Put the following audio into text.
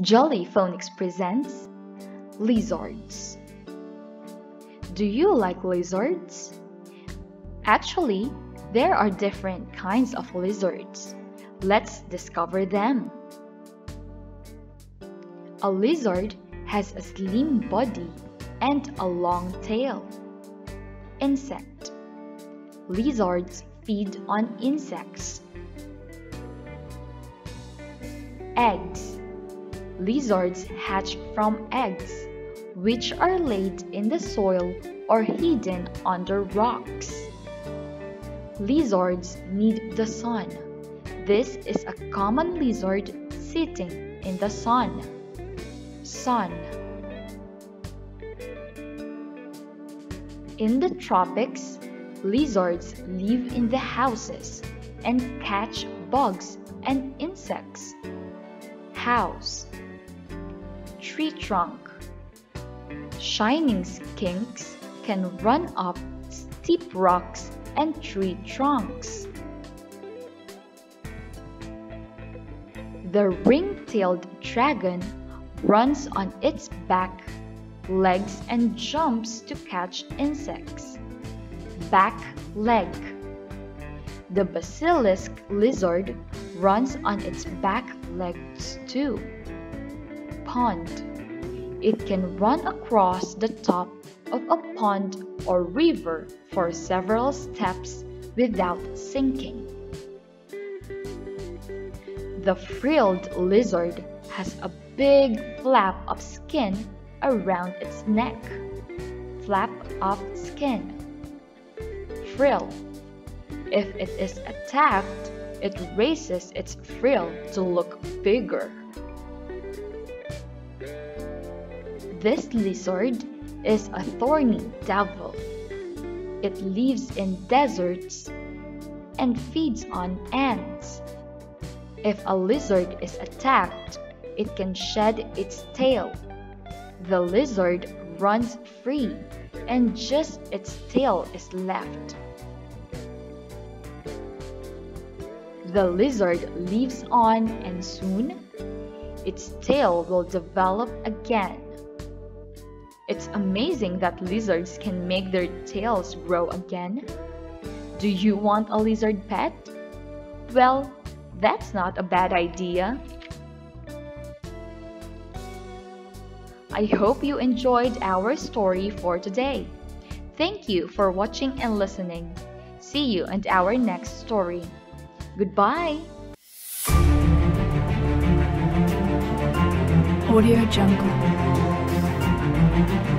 Jolly Phonics presents Lizards. Do you like lizards? Actually, there are different kinds of lizards. Let's discover them. A lizard has a slim body and a long tail. Insect Lizards feed on insects. Eggs Lizards hatch from eggs, which are laid in the soil or hidden under rocks. Lizards need the sun. This is a common lizard sitting in the sun. Sun. In the tropics, lizards live in the houses and catch bugs and insects. House tree trunk. Shining skinks can run up steep rocks and tree trunks. The ring-tailed dragon runs on its back, legs and jumps to catch insects. Back leg. The basilisk lizard runs on its back legs too pond. It can run across the top of a pond or river for several steps without sinking. The frilled lizard has a big flap of skin around its neck. Flap of skin. Frill. If it is attacked, it raises its frill to look bigger. This lizard is a thorny devil. It lives in deserts and feeds on ants. If a lizard is attacked, it can shed its tail. The lizard runs free and just its tail is left. The lizard lives on and soon its tail will develop again. It's amazing that lizards can make their tails grow again. Do you want a lizard pet? Well, that's not a bad idea. I hope you enjoyed our story for today. Thank you for watching and listening. See you in our next story. Goodbye. Audio Jungle. Thank you.